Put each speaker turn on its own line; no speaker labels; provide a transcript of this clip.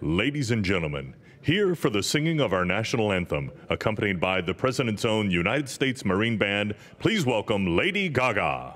Ladies and gentlemen, here for the singing of our national anthem, accompanied by the President's own United States Marine Band, please welcome Lady Gaga.